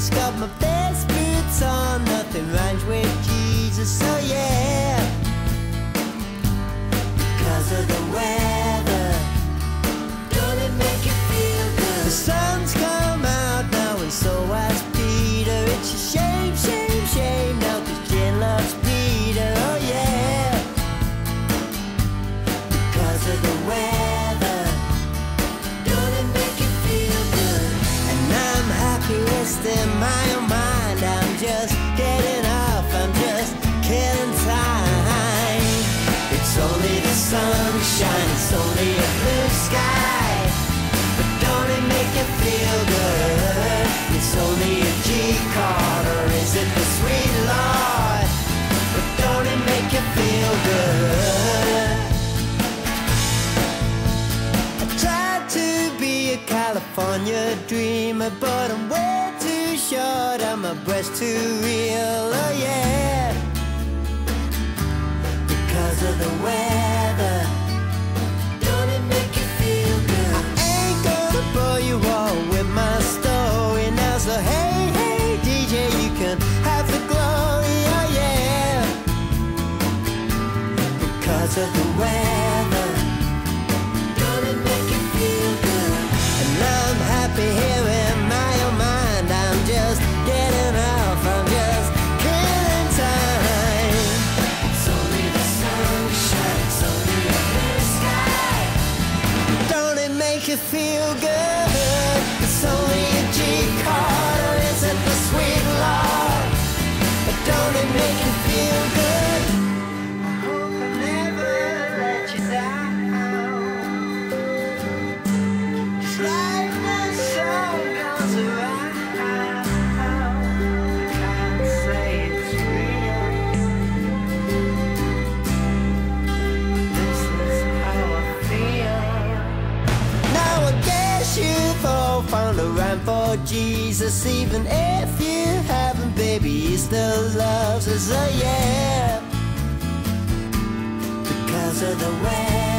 Jesus. Got my best boots on, nothing rhymes with Jesus. So yeah, sunshine, it's only a blue sky. But don't it make you feel good? It's only a G chord, or is it the sweet Lord? But don't it make you feel good? I tried to be a California dreamer, but I'm way too short and my breast too real. So hey, hey, DJ, you can have the glory. Oh yeah, because of the weather. It make you feel good? And I'm happy here in my own mind. I'm just getting off. I'm just killing time. It's only the sunshine. It's only a blue sky. Don't it make you feel good? Jesus, even if you haven't, baby, he still loves us. Oh yeah, because of the weather.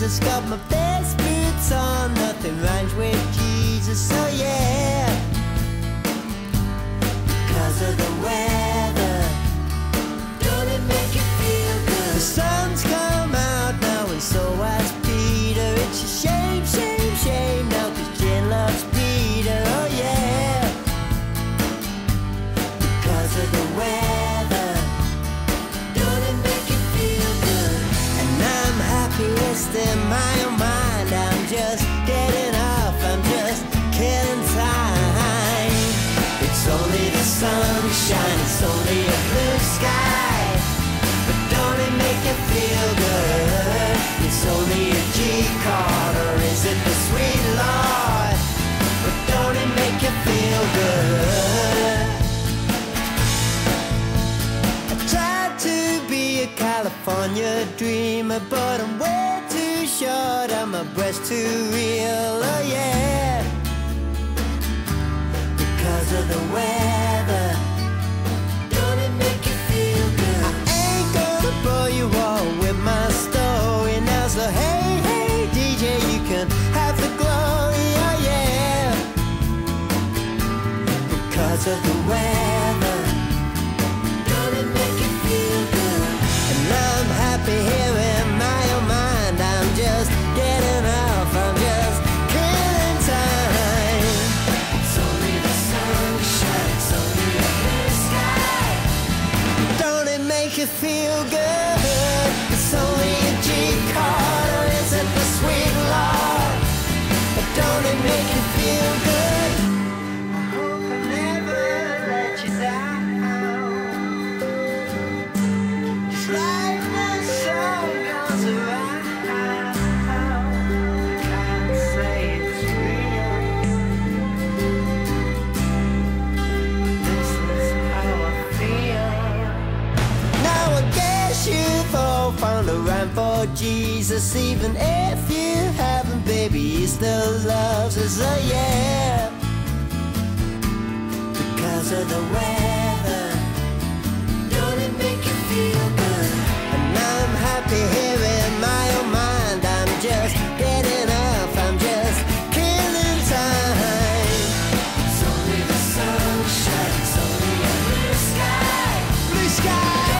Jesus. Got my best boots on, nothing rhymes with Jesus. So yeah, because of the weather, don't it make you feel good? The sun's the sunshine. It's only a blue sky. But don't it make you feel good? It's only a G chord, or is it the sweet Lord? But don't it make you feel good? I tried to be a California dreamer, but I'm way too short and my breast too real. The weather. Make you feel good? And I'm happy here in my own mind. I'm just getting off. I'm just killing time. It's only the sunshine. It's only blue sky. Don't it make you feel good? It's only a G or is it the sweet? But don't it make you feel good? Jesus, even if you haven't, baby, he still loves us, oh yeah. Because of the way